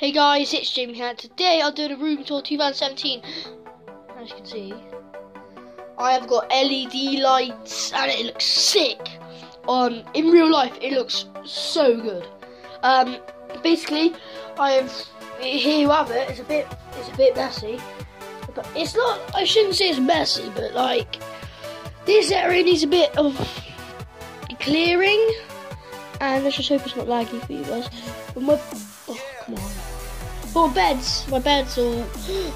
Hey guys, it's Jamie here. Today I'll do the room tour 2017. As you can see, I have got LED lights and it looks sick. Um, in real life, it looks so good. Um, basically, I have here you have it. It's a bit, it's a bit messy, but it's not. I shouldn't say it's messy, but like this area needs a bit of clearing. And let's just hope it's not laggy for you guys. For beds, my beds all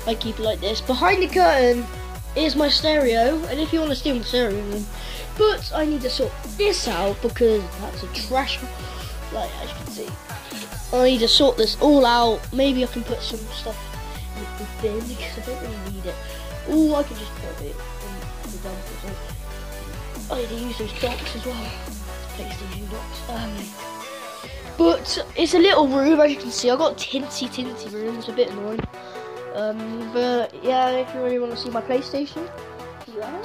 I keep like this. Behind the curtain is my stereo, and if you want to steal my stereo, then but I need to sort this out because that's a trash. Like as you can see, I need to sort this all out. Maybe I can put some stuff in the bin because I don't really need it. Oh, I can just put it in the dump. I need to use those docks as well. PlayStation docks. Um, but it's a little room, as you can see. I've got tinty, tinty room. It's a bit annoying. Um, but yeah, if you really want to see my PlayStation, yeah.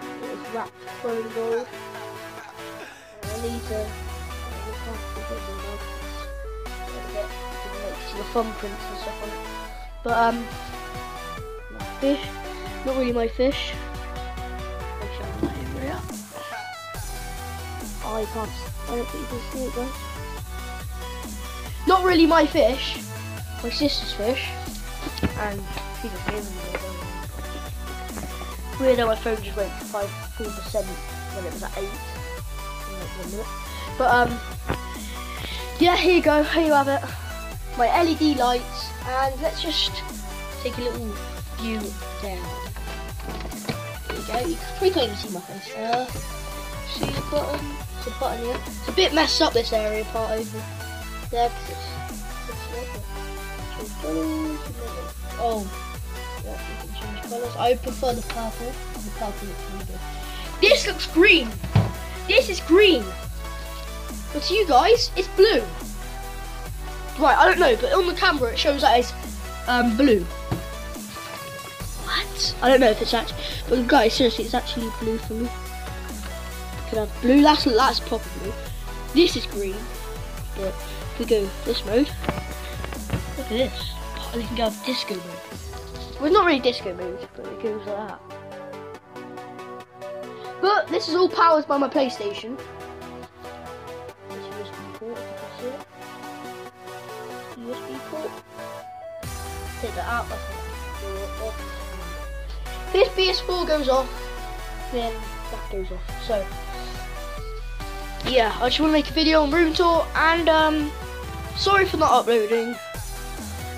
It's wrapped foam gold. I need to. The thumbprints and stuff on it. But um, fish, not really my fish. Oh, I can't. I don't think you can see it, guys. Not really my fish. My sister's fish. And she just gave me it. Weird how my phone just went to 5 4% when it was at 8. But, um, yeah, here you go. Here you have it. My LED lights. And let's just take a little view down. There you go. You can probably can't even see my face. Uh, see the button? A button here. It's a bit messed up this area part over there because it's, it's Oh, yeah, you can change colours. I prefer the purple. The purple looks really good. This looks green. This is green. But to you guys, it's blue. Right, I don't know, but on the camera it shows that it's um, blue. What? I don't know if it's actually, but guys, seriously, it's actually blue for me could have blue. That's that's proper blue. This is green. But if we go this mode, look at this. Oh, we can go disco mode. Well, not really disco mode, but it goes like that. But this is all powered by my PlayStation. USB port, you can see it. USB port. Take that out. This PS4 goes off, then that goes off. So yeah, I just want to make a video on room tour and um, sorry for not uploading.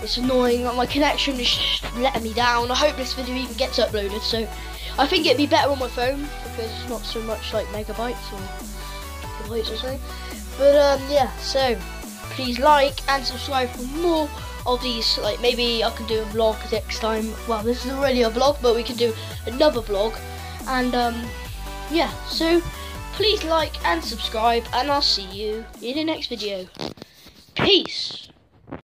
It's annoying, my connection is letting me down. I hope this video even gets uploaded, so I think it'd be better on my phone because it's not so much like megabytes or gigabytes or something. But um, yeah, so please like and subscribe for more of these. Like maybe I can do a vlog next time. Well, this is already a vlog, but we can do another vlog. And um, yeah, so please like and subscribe and I'll see you in the next video. Peace!